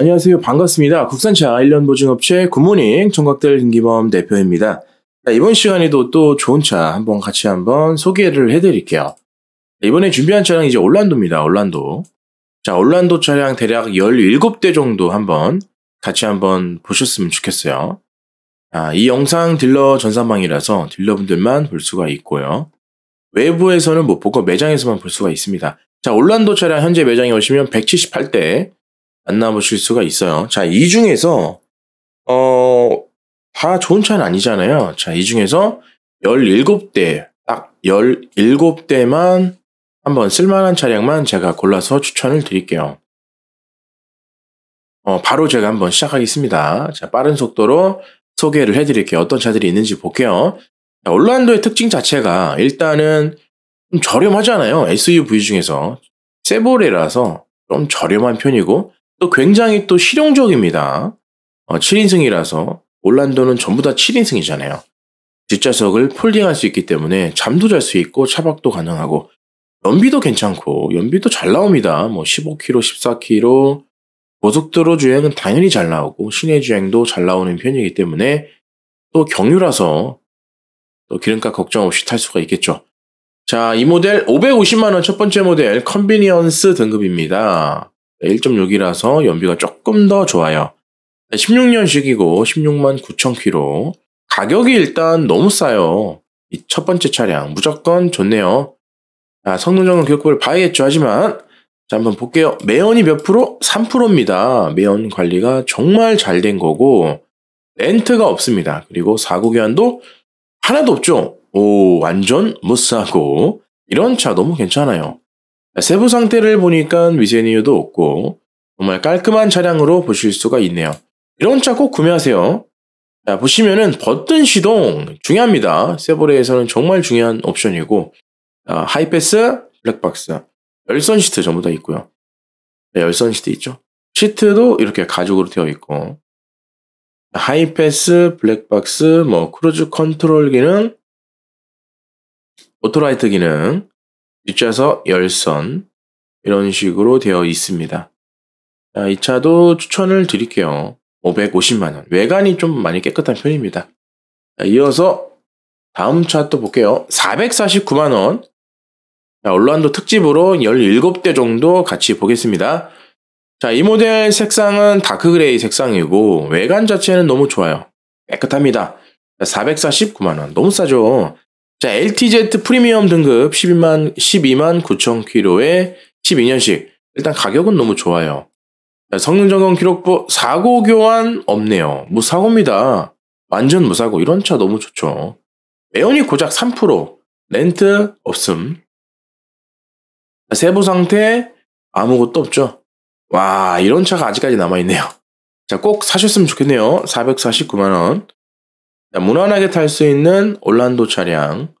안녕하세요. 반갑습니다. 국산차 1년 보증업체 굿모닝 청각들 김기범 대표입니다. 자, 이번 시간에도 또 좋은 차 한번 같이 한번 소개를 해드릴게요. 이번에 준비한 차량 이제 올란도입니다. 올란도. 자, 올란도 차량 대략 17대 정도 한번 같이 한번 보셨으면 좋겠어요. 아, 이 영상 딜러 전산망이라서 딜러분들만 볼 수가 있고요. 외부에서는 못 보고 매장에서만 볼 수가 있습니다. 자, 올란도 차량 현재 매장에 오시면 178대 만나보실 수가 있어요. 자, 이 중에서, 어, 다 좋은 차는 아니잖아요. 자, 이 중에서 17대, 딱 17대만 한번 쓸만한 차량만 제가 골라서 추천을 드릴게요. 어, 바로 제가 한번 시작하겠습니다. 자, 빠른 속도로 소개를 해드릴게요. 어떤 차들이 있는지 볼게요. 자, 올란도의 특징 자체가 일단은 좀 저렴하잖아요. SUV 중에서. 세보레라서 좀 저렴한 편이고, 또 굉장히 또 실용적입니다. 어, 7인승이라서 올란도는 전부 다 7인승이잖아요. 뒷좌석을 폴딩할 수 있기 때문에 잠도 잘 수 있고 차박도 가능하고 연비도 괜찮고 연비도 잘 나옵니다. 뭐 15km, 14km 고속도로 주행은 당연히 잘 나오고 시내 주행도 잘 나오는 편이기 때문에 또 경유라서 또 기름값 걱정 없이 탈 수가 있겠죠. 자, 이 모델 550만 원 첫 번째 모델 convenience 등급입니다. 1.6이라서 연비가 조금 더 좋아요. 16년식이고 16만 9천 킬로. 가격이 일단 너무 싸요. 이 첫 번째 차량 무조건 좋네요. 자, 성능 점검 기록부를 봐야겠죠. 하지만 자, 한번 볼게요. 매연이 몇 프로? 3%입니다. 매연 관리가 정말 잘 된 거고 렌트가 없습니다. 그리고 사고 교환도 하나도 없죠. 오, 완전 무사고 이런 차 너무 괜찮아요. 세부 상태를 보니까 미세니유도 없고 정말 깔끔한 차량으로 보실 수가 있네요. 이런 차 꼭 구매하세요. 자, 보시면은 버튼 시동 중요합니다. 세보레에서는 정말 중요한 옵션이고 아, 하이패스, 블랙박스, 열선 시트 전부 다 있고요. 네, 열선 시트 있죠. 시트도 이렇게 가죽으로 되어 있고 하이패스, 블랙박스, 뭐 cruise control 기능, auto light 기능, 뒷좌석 열선 이런 식으로 되어 있습니다. 자, 이 차도 추천을 드릴게요. 550만원. 외관이 좀 많이 깨끗한 편입니다. 자, 이어서 다음 차 또 볼게요. 449만원. 자, 올란도 특집으로 17대 정도 같이 보겠습니다. 자, 이 모델 색상은 다크그레이 색상이고 외관 자체는 너무 좋아요. 깨끗합니다. 449만원. 너무 싸죠? 자, LTZ 프리미엄 등급 12만, 12만 9천 킬로에 12년식. 일단 가격은 너무 좋아요. 자, 성능 점검 기록부 사고 교환 없네요. 무사고입니다. 완전 무사고. 이런 차 너무 좋죠. 매연이 고작 3%. 렌트 없음. 자, 세부 상태 아무것도 없죠. 와, 이런 차가 아직까지 남아있네요. 자, 꼭 사셨으면 좋겠네요. 449만원. 무난하게 탈 수 있는 올란도 차량.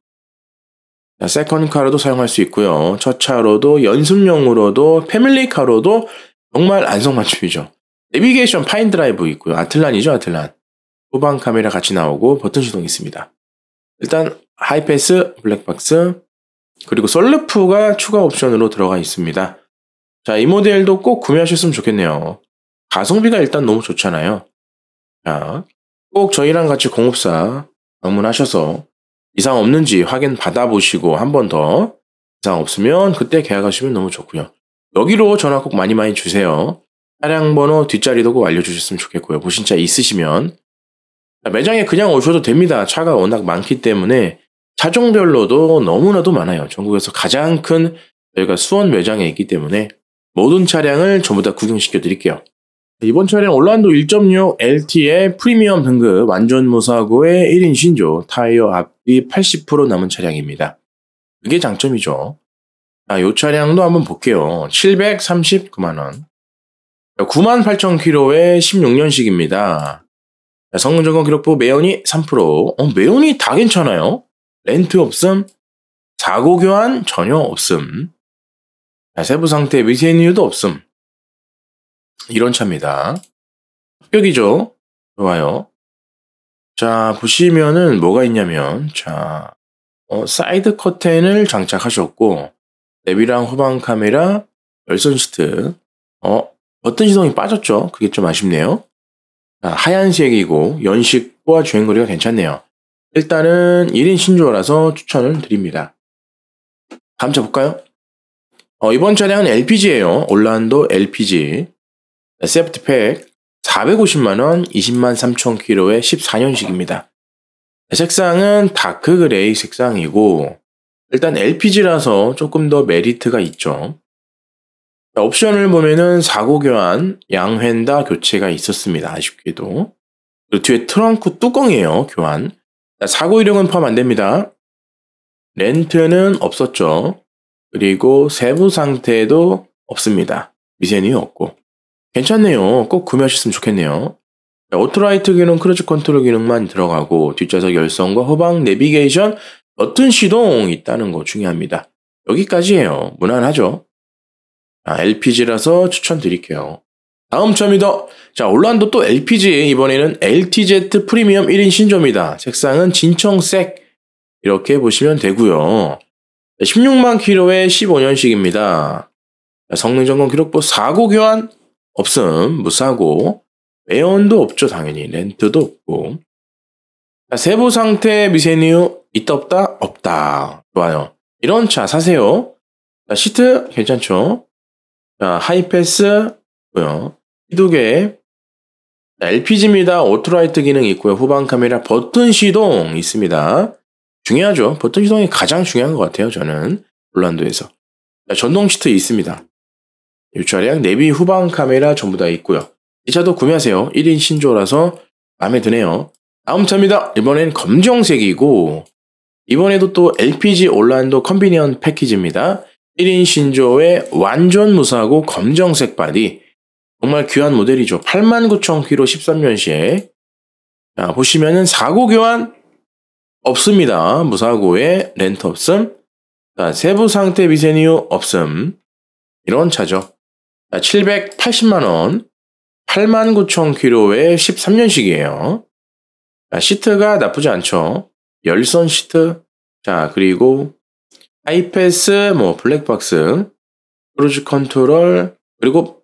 second car로도 사용할 수 있고요. 첫 차로도 연습용으로도 family car로도 정말 안성맞춤이죠. 내비게이션 파인드라이브 있고요. 아틀란이죠, 아틀란. 후방 카메라 같이 나오고 버튼 시동 있습니다. 일단 하이패스, 블랙박스, 그리고 썰루프가 추가 옵션으로 들어가 있습니다. 자, 이 모델도 꼭 구매하셨으면 좋겠네요. 가성비가 일단 너무 좋잖아요. 자, 꼭 저희랑 같이 공업사 방문하셔서 이상 없는지 확인 받아보시고 한 번 더 이상 없으면 그때 계약하시면 너무 좋고요. 여기로 전화 꼭 많이 많이 주세요. 차량 번호 뒷자리도 꼭 알려주셨으면 좋겠고요. 보신 차 있으시면 매장에 그냥 오셔도 됩니다. 차가 워낙 많기 때문에 차종별로도 너무나도 많아요. 전국에서 가장 큰 저희가 수원 매장에 있기 때문에 모든 차량을 전부 다 구경시켜 드릴게요. 이번 차량 올란도 1.6 LT의 프리미엄 등급 완전 무사고의 1인 신조 타이어 앞이 80% 남은 차량입니다. 그게 장점이죠. 자, 이 차량도 한번 볼게요. 739만원. 98,000km의 16년식입니다. 성능 점검 기록부 매연이 3%. 어, 매연이 다 괜찮아요. 렌트 없음. 사고 교환 전혀 없음. 자, 세부 상태 미세니유도 없음. 이런 차입니다. 합격이죠. 좋아요. 자, 보시면은 뭐가 있냐면, 자, 어, 사이드 커튼을 장착하셨고, 내비랑 후방 카메라, 열선 시트, 어, 버튼 시동이 빠졌죠. 그게 좀 아쉽네요. 아, 하얀색이고 연식과 주행거리가 괜찮네요. 일단은 1인 신조라서 추천을 드립니다. 다음 차 볼까요? 어, 이번 차량은 LPG예요. 올란도 LPG. safety pack 450만원, 20만 3천 킬로의 14년식입니다. 색상은 dark gray 색상이고 일단 LPG라서 조금 더 메리트가 있죠. 옵션을 보면은 사고 교환, 양 휀다 교체가 있었습니다. 아쉽게도. 그리고 뒤에 트렁크 뚜껑이에요. 교환. 사고 이력은 포함 안 됩니다. 렌트는 없었죠. 그리고 세부 상태도 없습니다. 미세누유 없고. 괜찮네요. 꼭 구매하셨으면 좋겠네요. auto light 기능, cruise control 기능만 들어가고 뒷좌석 열선과 후방 내비게이션, 버튼 시동 있다는 거 중요합니다. 여기까지예요. 무난하죠? 아, LPG라서 추천드릴게요. 다음 차입니다. 자, 올란도 또 LPG. 이번에는 LTZ 프리미엄 1인 신조입니다. 색상은 진청색. 이렇게 보시면 되고요. 16만 킬로의 15년식입니다. 성능 점검 기록부 사고 교환 없음, 무사고. 매연도 없죠, 당연히. 렌트도 없고. 세부 상태 미세누유 있다 없다? 없다. 좋아요. 이런 차 사세요. 자, 시트 괜찮죠? 자, 하이패스 있고요. 두2개 LPG입니다. auto light 기능 있고요. 후방 카메라 버튼 시동 있습니다. 중요하죠. 버튼 시동이 가장 중요한 것 같아요. 저는 올란도에서. 자, 전동 시트 있습니다. 이 차량 내비 후방 카메라 전부 다 있고요. 이 차도 구매하세요. 1인 신조라서 마음에 드네요. 다음 차입니다. 이번엔 검정색이고 이번에도 또 LPG 올란도 convenience package입니다. 1인 신조의 완전 무사고 검정색 body. 정말 귀한 모델이죠. 89,000km 13년식. 자, 보시면은 사고 교환 없습니다. 무사고에 렌트 없음. 자, 세부 상태 미세누유 없음. 이런 차죠. 자, 780만원. 89,000km의 13년식이에요. 자, 시트가 나쁘지 않죠. 열선 시트. 자, 그리고 하이패스, 뭐 블랙박스, cruise control, 그리고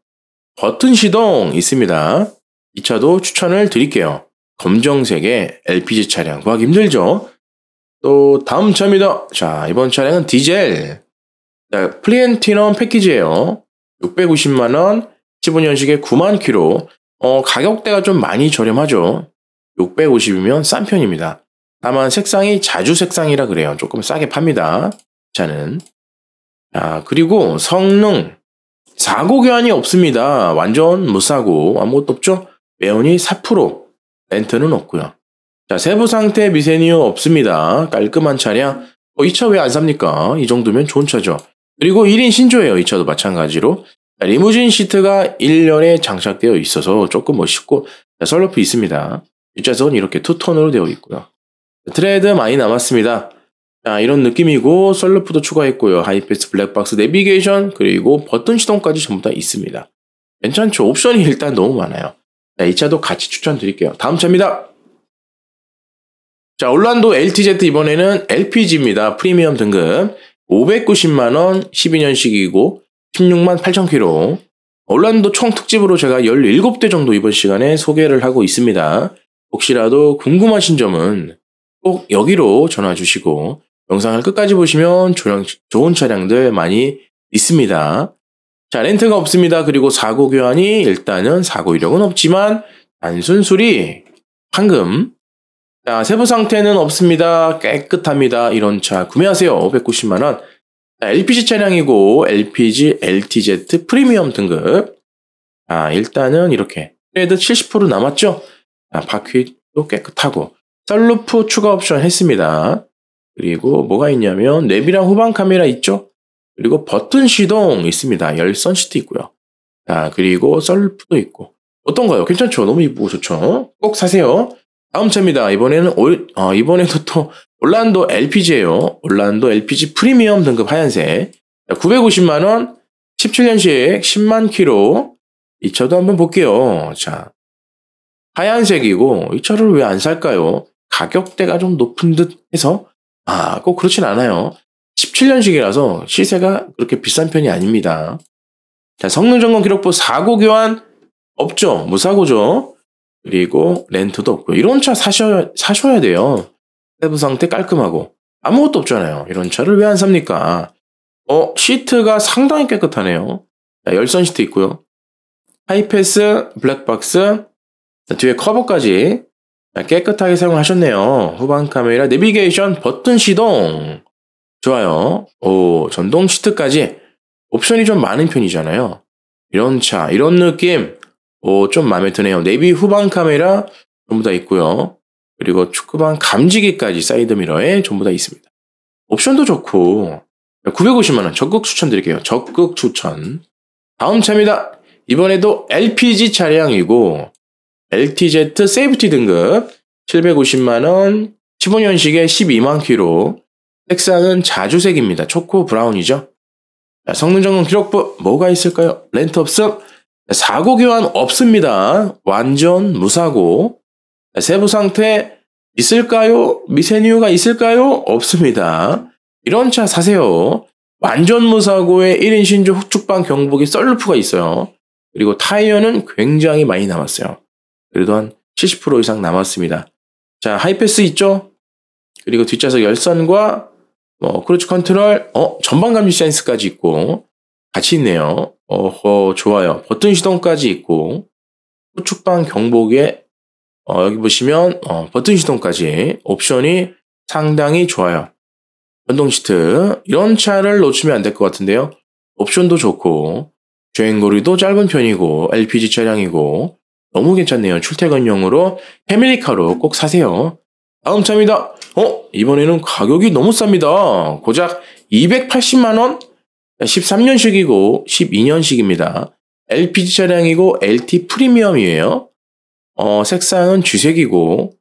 버튼 시동 있습니다. 이 차도 추천을 드릴게요. 검정색의 LPG 차량 구하기 힘들죠? 또 다음 차입니다. 자, 이번 차량은 디젤. 자, 플리엔티넘 패키지예요. 650만원, 15년식에 9만 킬로. 어, 가격대가 좀 많이 저렴하죠. 650이면 싼 편입니다. 다만 색상이 자주 색상이라 그래요. 조금 싸게 팝니다. 자는. 아, 그리고 성능. 사고 교환이 없습니다. 완전 무사고 아무것도 없죠? 매연이 4%, 렌트는 없고요. 자, 세부 상태 미세누유 없습니다. 깔끔한 차량. 어, 이 차 왜 안 삽니까? 이 정도면 좋은 차죠. 그리고 1인 신조예요. 이 차도 마찬가지로. 자, 리무진 시트가 1열에 장착되어 있어서 조금 멋있고 자, 선루프 있습니다. 뒷좌석은 이렇게 투톤으로 되어 있고요. 트레드 많이 남았습니다. 자, 이런 느낌이고 선루프도 추가했고요. 하이패스 블랙박스 내비게이션 그리고 버튼 시동까지 전부 다 있습니다. 괜찮죠? 옵션이 일단 너무 많아요. 자, 이 차도 같이 추천드릴게요. 다음 차입니다. 자, 올란도 LTZ 이번에는 LPG입니다. 프리미엄 등급. 590만원 12년식이고 16만 8천 킬로. 올란도 총 특집으로 제가 17대 정도 이번 시간에 소개를 하고 있습니다. 혹시라도 궁금하신 점은 꼭 여기로 전화 주시고 영상을 끝까지 보시면 좋은 차량들 많이 있습니다. 자, 렌트가 없습니다. 그리고 사고 교환이 일단은 사고 이력은 없지만 단순 수리, 황금. 자, 세부 상태는 없습니다. 깨끗합니다. 이런 차 구매하세요. 590만원. 자, LPG 차량이고 LPG LTZ 프리미엄 등급. 아, 일단은 이렇게. 그래도 70% 남았죠? 아, 바퀴도 깨끗하고. 썰루프 추가 옵션 했습니다. 그리고 뭐가 있냐면 내비랑 후방 카메라 있죠? 그리고 버튼 시동 있습니다. 열선 시트 있고요. 자, 그리고 썰루프도 있고. 어떤가요? 괜찮죠? 너무 이쁘고 좋죠? 꼭 사세요. 다음 차입니다. 이번에는 올, 어, 이번에도 또 올란도 LPG예요. 올란도 LPG 프리미엄 등급 하얀색. 950만원, 17년식 10만 킬로. 이 차도 한번 볼게요. 자. 하얀색이고, 이 차를 왜 안 살까요? 가격대가 좀 높은 듯 해서 아, 꼭 그렇진 않아요. 17년식이라서 시세가 그렇게 비싼 편이 아닙니다. 자, 성능 점검 기록부 사고 교환 없죠. 무사고죠. 그리고 렌트도 없고요. 이런 차 사셔야, 사셔야 돼요. 세부 상태 깔끔하고. 아무것도 없잖아요. 이런 차를 왜 안 삽니까? 어, 시트가 상당히 깨끗하네요. 자, 열선 시트 있고요. 하이패스, 블랙박스, 자, 뒤에 커버까지 깨끗하게 사용하셨네요. 후방 카메라, 내비게이션, 버튼 시동. 좋아요. 오, 전동 시트까지 옵션이 좀 많은 편이잖아요. 이런 차, 이런 느낌. 오, 좀 마음에 드네요. 내비 후방 카메라 전부 다 있고요. 그리고 측후방 감지기까지 사이드미러에 전부 다 있습니다. 옵션도 좋고 950만원 적극 추천드릴게요. 적극 추천. 다음 차입니다. 이번에도 LPG 차량이고 LTZ safety 등급 750만원 15년식에 12만 킬로 색상은 자주색입니다. choco brown이죠. 성능 점검 기록부 뭐가 있을까요? 렌트 없음 사고 교환 없습니다. 완전 무사고 세부 상태 있을까요? 미세누유가 있을까요? 없습니다. 이런 차 사세요. 완전 무사고에 1인 신조 후측방 경보에 선루프가 있어요. 그리고 타이어는 굉장히 많이 남았어요. 그래도 한 70% 이상 남았습니다. 자, 하이패스 있죠? 그리고 뒷좌석 열선과 뭐 cruise control, 어, 전방 감지 센서까지 있고 같이 있네요. 어허, 좋아요. 버튼 시동까지 있고 후축방 경복에 어, 여기 보시면 어, 버튼 시동까지 옵션이 상당히 좋아요. 전동 시트 이런 차를 놓치면 안 될 것 같은데요. 옵션도 좋고 주행거리도 짧은 편이고 LPG 차량이고 너무 괜찮네요. 출퇴근용으로 패밀리카로 꼭 사세요. 다음 차입니다. 어? 이번에는 가격이 너무 쌉니다. 고작 280만원? 13년식이고 12년식입니다. LPG 차량이고 LT 프리미엄이에요. 어, 색상은 쥐색이고,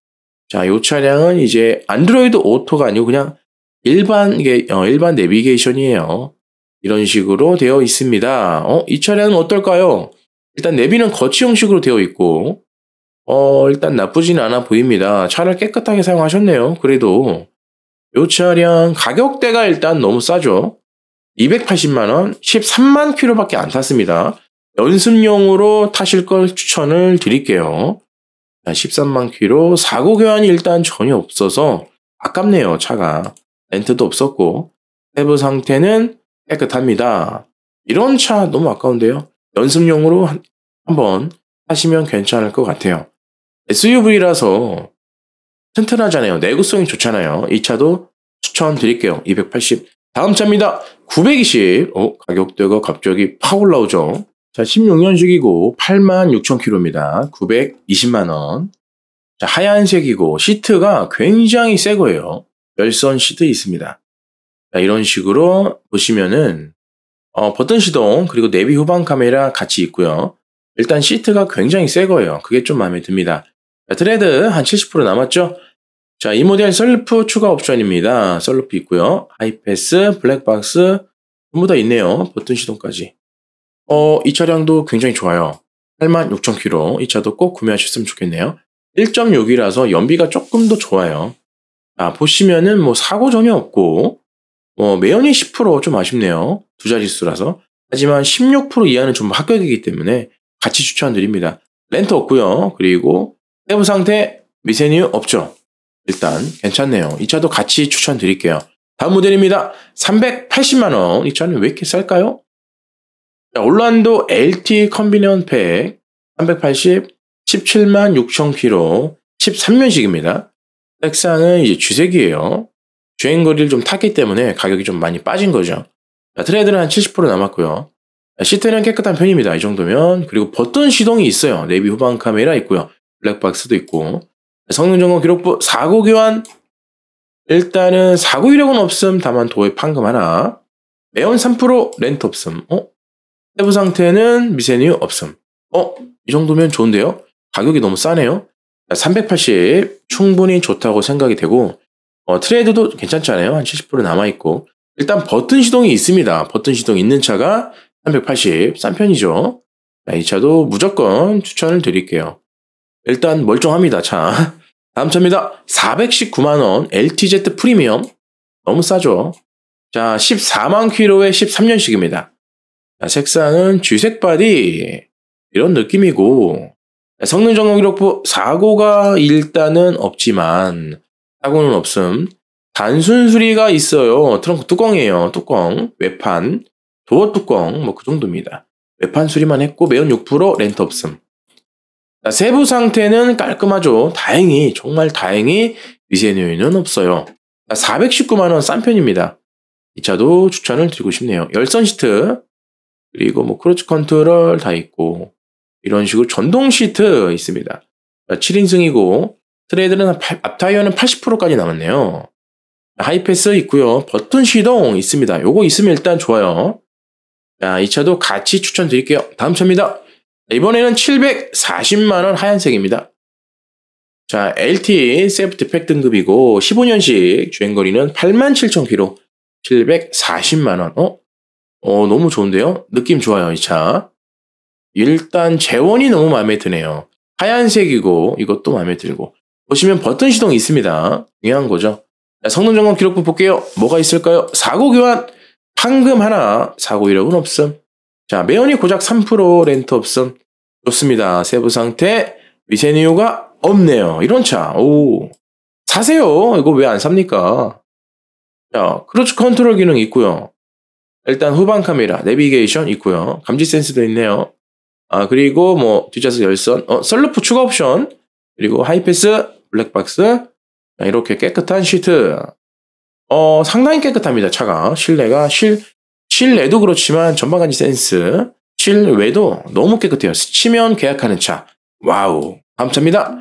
자, 이 차량은 이제 안드로이드 오토가 아니고 그냥 일반, 이게, 어, 일반 내비게이션이에요. 이런 식으로 되어 있습니다. 어, 이 차량은 어떨까요? 일단 내비는 거치 형식으로 되어 있고, 어, 일단 나쁘진 않아 보입니다. 차를 깨끗하게 사용하셨네요. 그래도, 이 차량 가격대가 일단 너무 싸죠. 280만원, 13만 킬로밖에 안 탔습니다. 연습용으로 타실 걸 추천을 드릴게요. 13만 킬로 사고 교환이 일단 전혀 없어서 아깝네요 차가 렌트도 없었고 세부 상태는 깨끗합니다. 이런 차 너무 아까운데요. 연습용으로 한번 하시면 괜찮을 것 같아요. SUV라서 튼튼하잖아요. 내구성이 좋잖아요. 이 차도 추천드릴게요. 280. 다음 차입니다. 920. 어, 가격대가 갑자기 팍 올라오죠. 자, 16년식이고 86,000km입니다. 920만원. 자, 하얀색이고 시트가 굉장히 새 거예요. 열선 시트 있습니다. 자, 이런 식으로 보시면은 어, 버튼 시동 그리고 내비 후방 카메라 같이 있고요. 일단 시트가 굉장히 새 거예요. 그게 좀 마음에 듭니다. 자, 트레드 한 70% 남았죠? 자, 이 모델 썬루프 추가 옵션입니다. 썬루프 있고요. 하이패스, 블랙박스 전부 다 있네요. 버튼 시동까지. 어, 이 차량도 굉장히 좋아요. 86,000km. 이 차도 꼭 구매하셨으면 좋겠네요. 1.6이라서 연비가 조금 더 좋아요. 아, 보시면은 뭐 사고 전혀 없고, 뭐 매연이 10%좀 아쉽네요. 두 자릿수라서. 하지만 16% 이하는 좀 합격이기 때문에 같이 추천드립니다. 렌트 없고요. 그리고 세부 상태 미세누유 없죠. 일단 괜찮네요. 이 차도 같이 추천드릴게요. 다음 모델입니다. 380만원. 이 차는 왜 이렇게 쌀까요? 올란도 LT convenience pack 380 17만 6천 킬로 13년식입니다. 색상은 이제 쥐색이에요. 주행 거리를 좀 탔기 때문에 가격이 좀 많이 빠진 거죠. 자, 트레드는 한 70% 남았고요. 시트는 깨끗한 편입니다. 이 정도면. 그리고 버튼 시동이 있어요. 내비 후방 카메라 있고요. 블랙박스도 있고. 성능 점검 기록부 사고 교환 일단은 사고 이력은 없음. 다만 도어 판금 하나. 매연 3% 렌트 없음. 어? 세부 상태는 미세누유 없음. 어? 이 정도면 좋은데요? 가격이 너무 싸네요. 380 충분히 좋다고 생각이 되고 어, 트레드도 괜찮잖아요. 한 70% 남아있고 일단 버튼 시동이 있습니다. 버튼 시동 있는 차가 380, 싼 편이죠. 이 차도 무조건 추천을 드릴게요. 일단 멀쩡합니다, 차. 다음 차입니다. 419만원 LTZ 프리미엄. 너무 싸죠. 자, 14만 킬로에 13년식입니다. 자, 색상은 쥐색 바디 이런 느낌이고 성능 점검 기록부 사고가 일단은 없지만 사고는 없음. 단순 수리가 있어요. 트렁크 뚜껑이에요. 뚜껑, 외판, 도어 뚜껑 뭐 그 정도입니다. 외판 수리만 했고 매연 6% 렌트 없음. 자, 세부 상태는 깔끔하죠. 다행히 정말 다행히 미세누유는 없어요. 419만 원 싼 편입니다. 이 차도 추천을 드리고 싶네요. 열선 시트 그리고 뭐 크루즈 컨트롤 다 있고 이런 식으로 전동 시트 있습니다. 7인승이고 트레드는 앞 타이어는 80%까지 남았네요. 하이패스 있고요. 버튼 시동 있습니다. 요거 있으면 일단 좋아요. 자, 이 차도 같이 추천드릴게요. 다음 차입니다. 이번에는 740만원 하얀색입니다. 자, LT safety pack 등급이고 15년식 주행거리는 87,000km 740만원. 어? 어, 너무 좋은데요? 느낌 좋아요, 이 차. 일단 제원이 너무 마음에 드네요. 하얀색이고 이것도 마음에 들고 보시면 버튼 시동이 있습니다. 중요한 거죠. 자, 성능 점검 기록부 볼게요. 뭐가 있을까요? 사고 교환 판금 하나 사고 이력은 없음. 자 매연이 고작 3% 렌트 없음. 좋습니다. 세부 상태 미세누유가 없네요. 이런 차. 오 사세요. 이거 왜 안 삽니까? 자 크루즈 컨트롤 기능 있고요. 일단 후방 카메라, 내비게이션 있고요. 감지 센서도 있네요. 아, 그리고 뭐 뒷좌석 열선, 어, 썬루프 추가 옵션, 그리고 하이패스, 블랙박스, 이렇게 깨끗한 시트. 어, 상당히 깨끗합니다, 차가. 실내가 실 실내도 그렇지만 전방 감지 센서, 실외도 너무 깨끗해요. 스치면 계약하는 차. 와우. 다음 차입니다.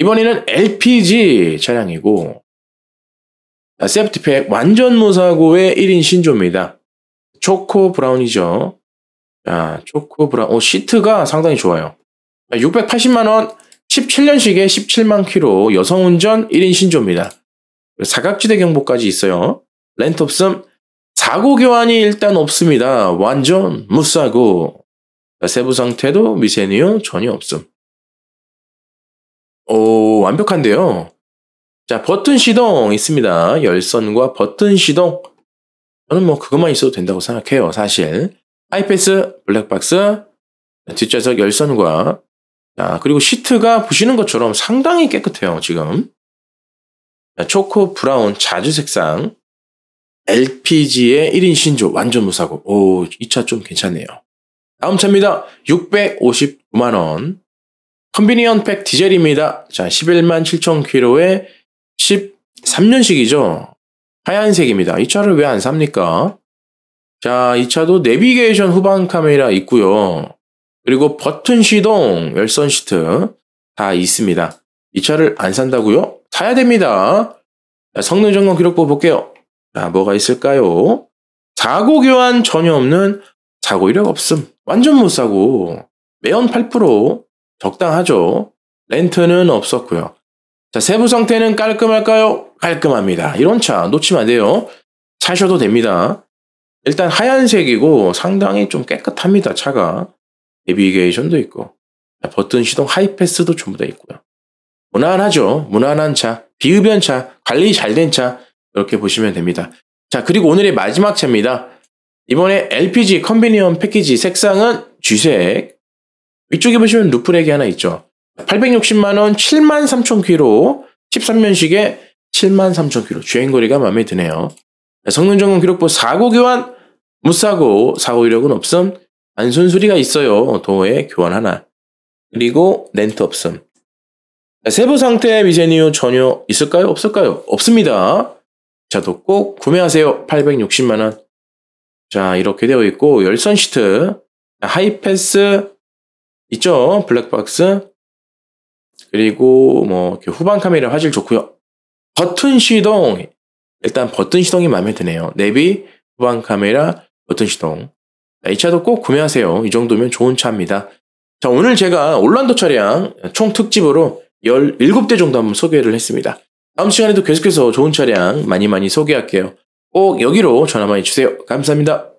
이번에는 LPG 차량이고, safety pack 완전 무사고의 1인 신조입니다. 초코 브라운이죠. 자, 초코 브라운. 오, 시트가 상당히 좋아요. 680만원, 17년식에 17만 킬로 여성 운전 1인 신조입니다. 사각지대 경보까지 있어요. 렌트 없음. 사고 교환이 일단 없습니다. 완전 무사고. 세부 상태도 미세누유 전혀 없음. 오, 완벽한데요. 자, 버튼 시동 있습니다. 열선과 버튼 시동. 저는 뭐 그것만 있어도 된다고 생각해요, 사실. 하이패스, 블랙박스, 뒷좌석 열선과 자, 그리고 시트가 보시는 것처럼 상당히 깨끗해요, 지금. 자, 초코 브라운 자주 색상 LPG의 1인 신조 완전 무사고. 오, 이 차 좀 괜찮네요. 다음 차입니다. 659만원. convenience pack 디젤입니다. 자, 11만 7천 킬로에 13년식이죠. 하얀색입니다. 이 차를 왜 안 삽니까? 자, 이 차도 내비게이션 후방 카메라 있고요. 그리고 버튼 시동, 열선 시트 다 있습니다. 이 차를 안 산다고요? 사야 됩니다. 자, 성능 점검 기록부 볼게요. 자, 뭐가 있을까요? 사고 교환 전혀 없는 사고 이력 없음. 완전 못 사고. 매연 8% 적당하죠. 렌트는 없었고요. 자, 세부 상태는 깔끔할까요? 깔끔합니다. 이런 차 놓치면 안 돼요. 사셔도 됩니다. 일단 하얀색이고 상당히 좀 깨끗합니다, 차가. 내비게이션도 있고. 버튼 시동 하이패스도 전부 다 있고요. 무난하죠. 무난한 차, 비흡연 차, 관리 잘 된 차, 이렇게 보시면 됩니다. 자, 그리고 오늘의 마지막 차입니다. 이번에 LPG convenience 패키지 색상은 쥐색. 위쪽에 보시면 roof rack이 하나 있죠. 860만원 7만 3천 킬로 13년식에 7만 3천 킬로 주행거리가 마음에 드네요. 성능 점검 기록부 사고 교환 무사고 사고 이력은 없음 단순 수리가 있어요. 도어에 교환 하나 그리고 렌트 없음 세부 상태 미세니오 전혀 있을까요? 없을까요? 없습니다. 자도 꼭 구매하세요. 860만원 자 이렇게 되어 있고 열선 시트 하이패스 있죠? 블랙박스 그리고 뭐 후방 카메라 화질 좋고요. 버튼 시동 일단 버튼 시동이 마음에 드네요. 내비, 후방 카메라, 버튼 시동. 이 차도 꼭 구매하세요. 이 정도면 좋은 차입니다. 자, 오늘 제가 올란도 차량 총 특집으로 17대 정도 한번 소개를 했습니다. 다음 시간에도 계속해서 좋은 차량 많이 많이 소개할게요. 꼭 여기로 전화 많이 주세요. 감사합니다.